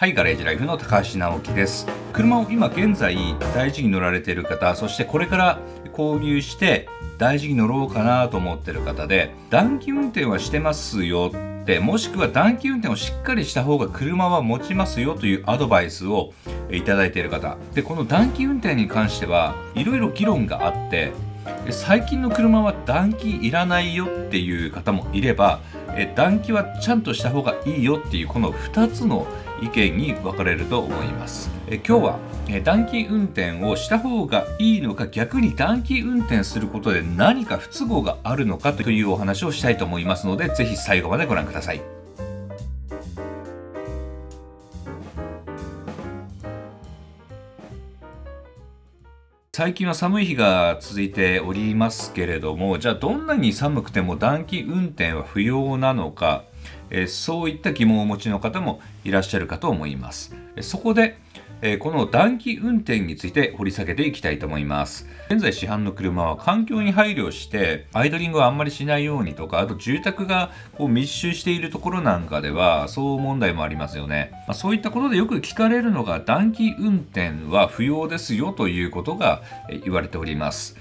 はい、ガレージライフの高橋直樹です。車を今現在大事に乗られている方、そしてこれから購入して大事に乗ろうかなと思ってる方で、暖気運転はしてますよって、もしくは暖気運転をしっかりした方が車は持ちますよというアドバイスをいただいている方。で、この暖気運転に関してはいろいろ議論があって、最近の車は暖気いらないよっていう方もいれば、暖気はちゃんとした方がいいよっていうこの2つの意見に分かれると思います。え今日はえ暖気運転をした方がいいのか逆に暖気運転することで何か不都合があるのかというお話をしたいと思いますのでぜひ最後までご覧ください。最近は寒い日が続いておりますけれどもじゃあどんなに寒くても暖気運転は不要なのかえそういった疑問をお持ちの方もいらっしゃるかと思います。そこで、えこの暖気運転について掘り下げていきたいと思います。現在市販の車は環境に配慮してアイドリングをあんまりしないようにとか、あと住宅がこう密集しているところなんかでは騒音問題もありますよね。ま、そういったことでよく聞かれるのが暖気運転は不要ですよということが言われております。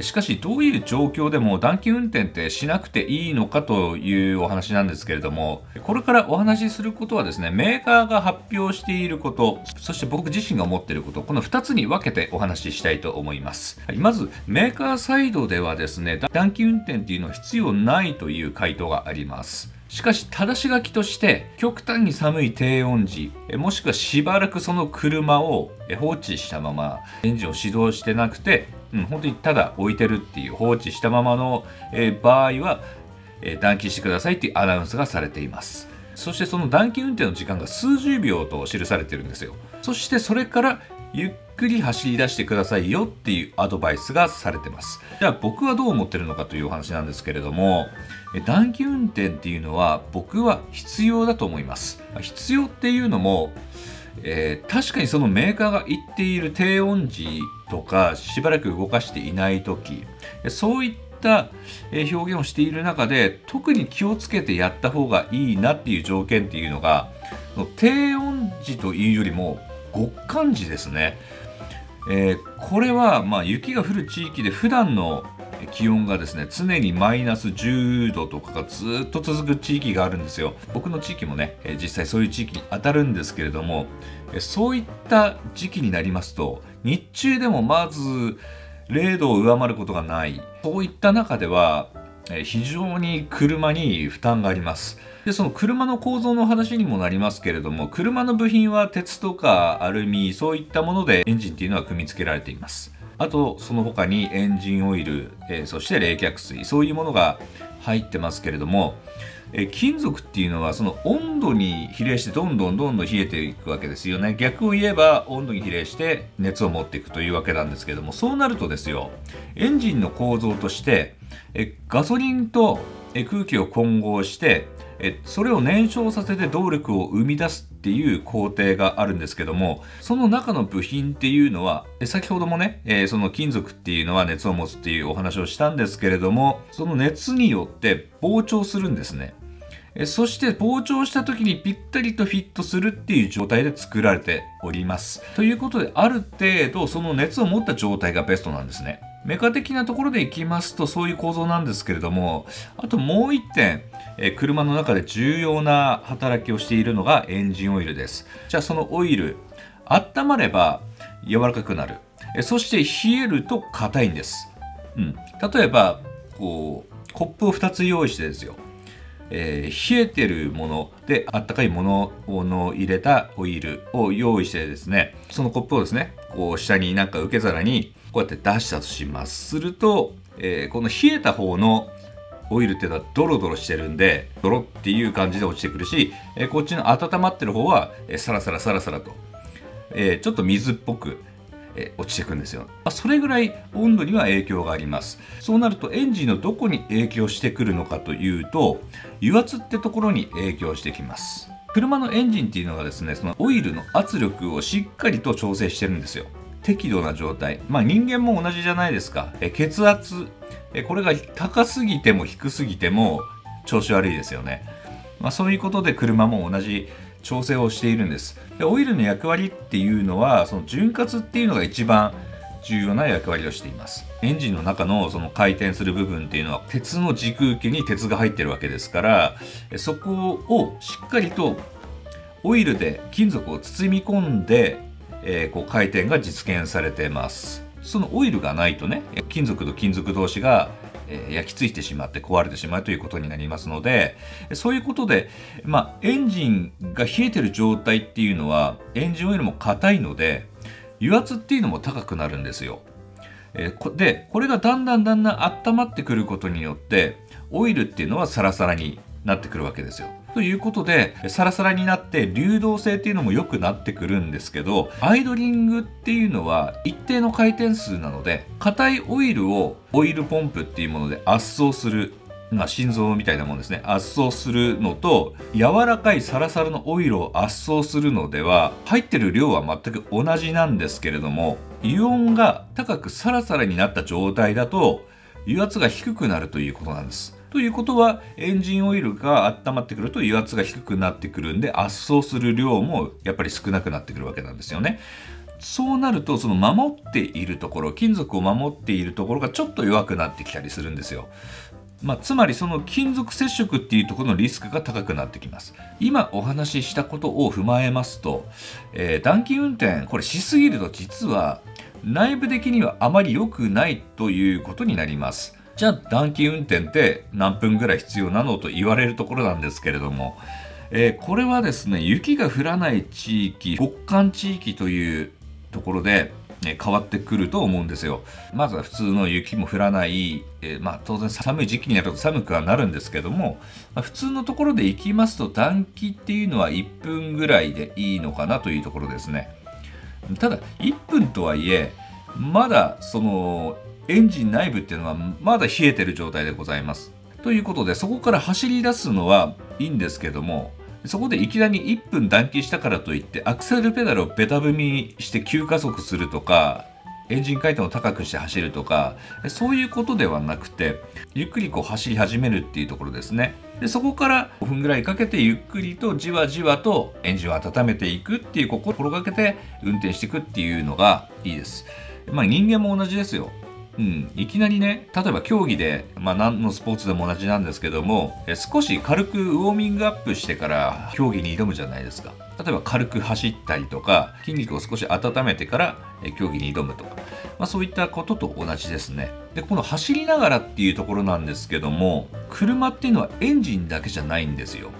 しかしどういう状況でも暖気運転ってしなくていいのかというお話なんですけれどもこれからお話しすることはですねメーカーが発表していることそして僕自身が思っていることこの2つに分けてお話ししたいと思います。まずメーカーサイドではですね暖気運転っていうのは必要ないという回答があります。しかし、正し書きとして、極端に寒い低温時、もしくはしばらくその車を放置したまま、エンジンを始動してなくて、うん、本当にただ置いてるっていう放置したままの、えー、場合は、えー、暖気してくださいっていうアナウンスがされています。そしてその暖気運転の時間が数十秒と記されてるんですよ。そしてそれからゆっくり走り出してくださいよっていうアドバイスがされてます。じゃあ僕はどう思ってるのかというお話なんですけれども、暖気運転っていうのは僕は必要だと思います。必要っていうのも、えー、確かにそのメーカーが言っている低温時とかしばらく動かしていない時そういった表現をしている中で特に気をつけてやった方がいいなっていう条件っていうのが低温時というよりも極寒時ですね、えー、これはまあ雪が降る地域で普段の気温がですね常にマイナス10度とかがずっと続く地域があるんですよ。僕の地域もね実際そういう地域に当たるんですけれどもそういった時期になりますと日中でもまず0度を上回ることがない。そういった中では非常に車に負担があります。でその車の構造の話にもなりますけれども車の部品は鉄とかアルミそういったものでエンジンっていうのは組み付けられています。あとその他にエンジンオイル、えー、そして冷却水そういうものが入ってますけれども、えー、金属っていうのはその温度に比例してどんどんどんどん冷えていくわけですよね。逆を言えば温度に比例して熱を持っていくというわけなんですけれどもそうなるとですよエンジンの構造として、えガソリンと空気を混合してえそれを燃焼させて動力を生み出すっていう工程があるんですけどもその中の部品っていうのは先ほどもね、えー、その金属っていうのは熱を持つっていうお話をしたんですけれどもその熱によって膨張するんですねそして膨張した時にぴったりとフィットするっていう状態で作られております。ということである程度その熱を持った状態がベストなんですね。メカ的なところでいきますとそういう構造なんですけれどもあともう一点え車の中で重要な働きをしているのがエンジンオイルです。じゃあそのオイル温まれば柔らかくなる。えそして冷えると硬いんです、うん、例えばこうコップを2つ用意してですよ。えー、冷えてるものであったかいものを入れたオイルを用意してですねそのコップをですねこう下になんか受け皿にこうやって出したとします。すると、えー、この冷えた方のオイルっていうのはドロドロしてるんでドロっていう感じで落ちてくるし、えー、こっちの温まってる方は、えー、サラサラサラサラと、えー、ちょっと水っぽく、え落ちてくんですよ。あそれぐらい温度には影響があります。そうなるとエンジンのどこに影響してくるのかというと油圧ってところに影響してきます。車のエンジンっていうのがですねそのオイルの圧力をしっかりと調整してるんですよ。適度な状態。まあ人間も同じじゃないですか。え血圧。えこれが高すぎても低すぎても調子悪いですよね。まあ、そういうことで車も同じ調整をしているんです。でオイルの役割っていうのはその潤滑っていうのが一番重要な役割をしています。エンジンの中のその回転する部分っていうのは鉄の軸受けに鉄が入ってるわけですからそこをしっかりとオイルで金属を包み込んで、えー、こう回転が実現されてますそのオイルがないとね金属と金属同士が焼き付いてしまって壊れてしまうということになりますのでそういうことで、まあ、エンジンが冷えてる状態っていうのはエンジンオイルも硬いので油圧っていうのも高くなるんですよ。でこれがだんだんだんだん温まってくることによってオイルっていうのはサラサラになってくるわけですよ。ということでサラサラになって流動性っていうのも良くなってくるんですけどアイドリングっていうのは一定の回転数なので硬いオイルをオイルポンプっていうもので圧送するまあ、心臓みたいなもんですね圧送するのと柔らかいサラサラのオイルを圧送するのでは入ってる量は全く同じなんですけれども油温が高くサラサラになった状態だと油圧が低くなるということなんです。ということはエンジンオイルが温まってくると油圧が低くなってくるんで圧送する量もやっぱり少なくなってくるわけなんですよね。そうなるとその守っているところ金属を守っているところがちょっと弱くなってきたりするんですよ。まあ、つまりその金属接触っていうところのリスクが高くなってきます今お話ししたことを踏まえますと、えー、暖気運転これしすぎると実は内部的にはあまり良くないということになりますじゃあ暖気運転って何分ぐらい必要なのと言われるところなんですけれども、えー、これはですね雪が降らない地域極寒地域というところで変わってくると思うんですよ。まずは普通の雪も降らない、えー、まあ、当然寒い時期になると寒くはなるんですけども、まあ、普通のところで行きますと暖気っていうのは1分ぐらいでいいのかなというところですね。ただ1分とはいえまだそのエンジン内部っていうのはまだ冷えてる状態でございます。ということでそこから走り出すのはいいんですけどもそこでいきなり1分暖気したからといってアクセルペダルをベタ踏みして急加速するとかエンジン回転を高くして走るとかそういうことではなくてゆっくりこう走り始めるっていうところですね。でそこから5分ぐらいかけてゆっくりとじわじわとエンジンを温めていくっていう心がけて運転していくっていうのがいいです。まあ人間も同じですよ。うん、いきなりね例えば競技で、まあ、何のスポーツでも同じなんですけどもえ少し軽くウォーミングアップしてから競技に挑むじゃないですか。例えば軽く走ったりとか筋肉を少し温めてからえ競技に挑むとか、まあ、そういったことと同じですね。でこの走りながらっていうところなんですけども車っていうのはエンジンだけじゃないんですよ。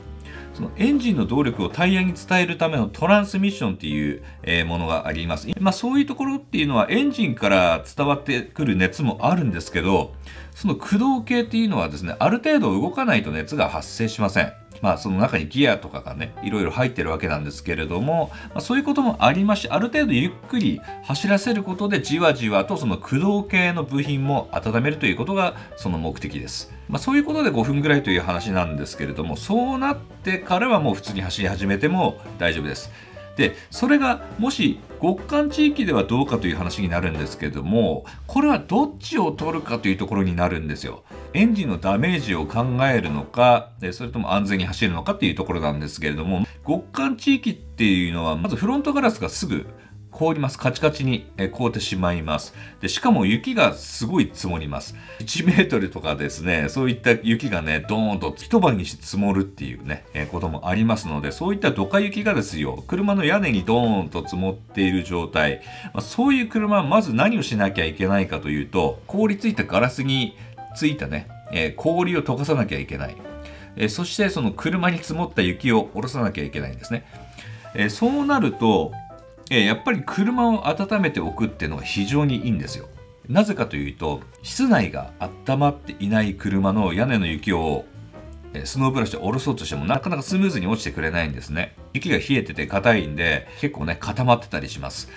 そのエンジンの動力をタイヤに伝えるためのトランスミッションっていう、えものがあります。まあそういうところっていうのはエンジンから伝わってくる熱もあるんですけど、その駆動系っていうのはですね、ある程度動かないと熱が発生しません。まあその中にギアとかがね、いろいろ入ってるわけなんですけれども、まあ、そういうこともありまして、ある程度ゆっくり走らせることでじわじわとその駆動系の部品も温めるということがその目的です。まあ、そういうことで5分ぐらいという話なんですけれどもそうなってからはもう普通に走り始めても大丈夫です。でそれがもし極寒地域ではどうかという話になるんですけどもこれはどっちを取るかというところになるんですよ。エンジンのダメージを考えるのかそれとも安全に走るのかっていうところなんですけれども極寒地域っていうのはまずフロントガラスがすぐ凍ります。カチカチに凍ってしまいます。で、しかも雪がすごい積もります。1メートルとかですね、そういった雪がね、ドーンと一晩にして積もるっていうね、えこともありますので、そういったドカ雪がですよ、車の屋根にドーンと積もっている状態、まあ、そういう車はまず何をしなきゃいけないかというと、凍りついたガラスについたね、えー、氷を溶かさなきゃいけない。えー、そしてその車に積もった雪を下ろさなきゃいけないんですね。え、そうなると、え、やっぱり車を温めておくっていうのが非常にいいんですよ。なぜかというと、室内が温まっていない車の屋根の雪をスノーブラシで下ろそうとしてもなかなかスムーズに落ちてくれないんですね。雪が冷えてて硬いんで結構ね固まってたりします。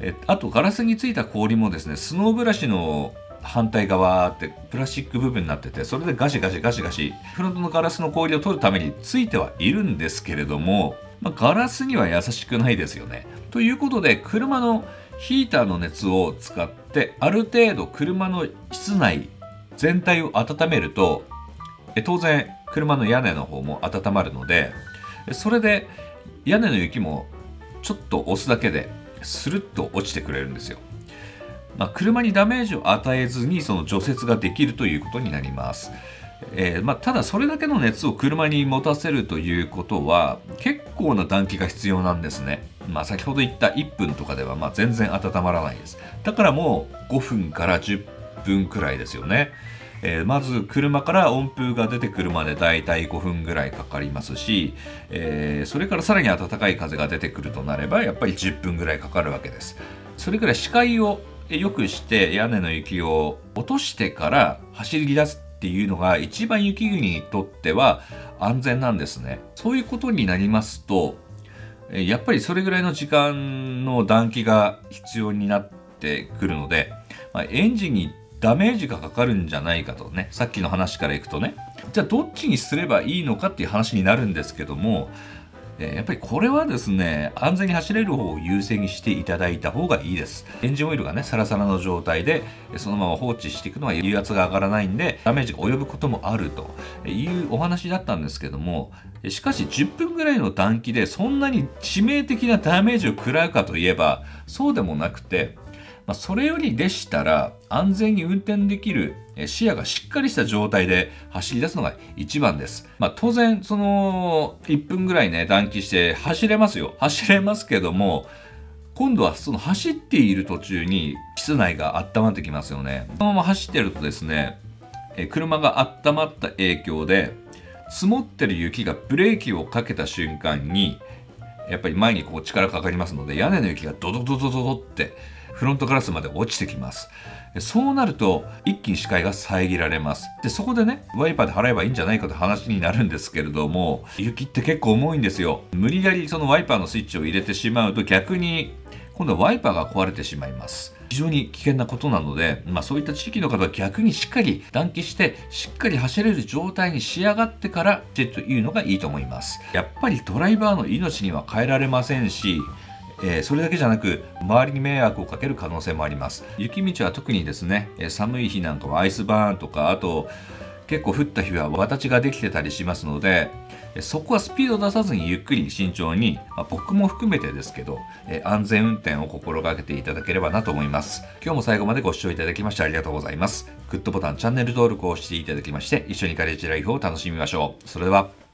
えあとガラスについた氷もですね、スノーブラシの反対側ってプラスチック部分になっててそれでガシガシガシガシフロントのガラスの氷を取るためについてはいるんですけれども、まあ、ガラスには優しくないですよね。ということで車のヒーターの熱を使ってある程度車の室内全体を温めると当然車の屋根の方も温まるのでそれで屋根の雪もちょっと押すだけでスルッと落ちてくれるんですよ。まあ、車にダメージを与えずにその除雪ができるということになります。えー、まあ、ただそれだけの熱を車に持たせるということは結構な暖気が必要なんですね。まあ、先ほど言った1分とかではま全然温まらないです。だからもう5分から10分くらいですよね。えー、まず車から温風が出てくるまでだいたい5分ぐらいかかりますし、えー、それからさらに暖かい風が出てくるとなればやっぱり10分ぐらいかかるわけです。それくらい視界を良くして屋根の雪を落としてから走り出すっていうのが一番雪国にとっては安全なんですね。そういうことになりますと、やっぱりそれぐらいの時間の暖気が必要になってくるので、まあ、エンジンにダメージがかかるんじゃないかとね、さっきの話からいくとね、じゃあどっちにすればいいのかっていう話になるんですけども、えやっぱりこれはですね、安全に走れる方を優先していただいた方がいいです。エンジンオイルがね、サラサラの状態で、そのまま放置していくのは油圧が上がらないんで、ダメージが及ぶこともあるというお話だったんですけども、しかし10分ぐらいの短期でそんなに致命的なダメージを食らうかといえば、そうでもなくて、まあ、それよりでしたら安全に運転できる視野がしっかりした状態で走り出すのが一番です。まあ、当然、その1分ぐらいね、暖気して走れますよ。走れますけども、今度はその走っている途中に室内が温まってきますよね。そのまま走ってるとですね、車が温まった影響で、積もってる雪がブレーキをかけた瞬間に、やっぱり前にこう力かかりますので、屋根の雪がドドドドドドってフロントガラスまで落ちてきます。そうなると一気に視界が遮られます。で、そこでね、ワイパーで払えばいいんじゃないかと話になるんですけれども、雪って結構重いんですよ。無理やりそのワイパーのスイッチを入れてしまうと逆に今度はワイパーが壊れてしまいます。非常に危険なことなので、まあ、そういった地域の方は逆にしっかり暖気してしっかり走れる状態に仕上がってからというのがいいと思います。やっぱりドライバーの命には変えられませんしえー、それだけじゃなく周りに迷惑をかける可能性もあります雪道は特にですね寒い日なんかはアイスバーンとかあと結構降った日は形ができてたりしますのでそこはスピード出さずにゆっくり慎重に、まあ、僕も含めてですけど、え安全運転を心がけていただければなと思います。今日も最後までご視聴いただきましてありがとうございます。グッドボタン、チャンネル登録をしていただきまして、一緒にカレッジライフを楽しみましょう。それでは。